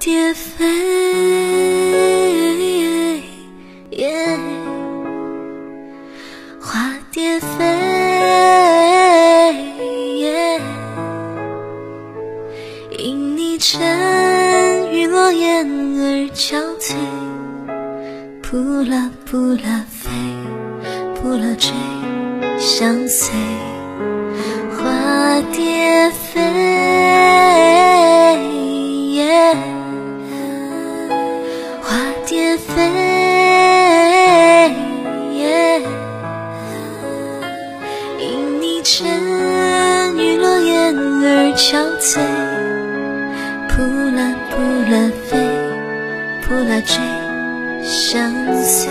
蝶飞，花蝶飞，因你沉鱼落雁而憔悴，扑啦扑啦飞，扑啦追，相随，花蝶飞。蝶飞，因你沉鱼落雁而憔悴。扑啦扑啦飞，扑啦追，相随。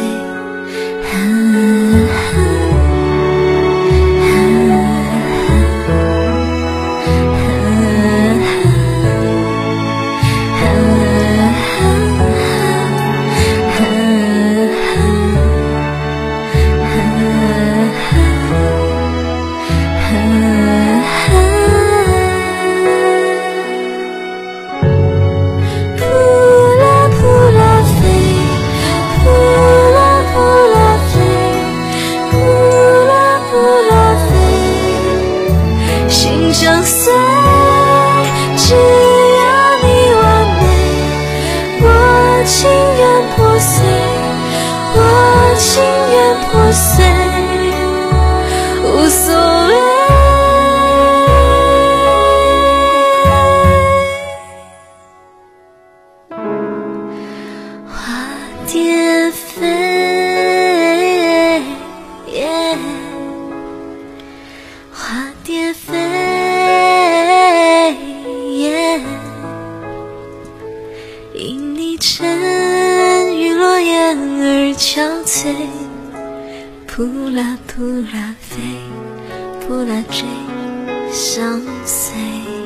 相随，只要你完美，我情愿破碎，我情愿破碎，无所谓。花蝶飞。因你沉鱼落雁而憔悴。扑啦扑啦飞，扑啦追，相随。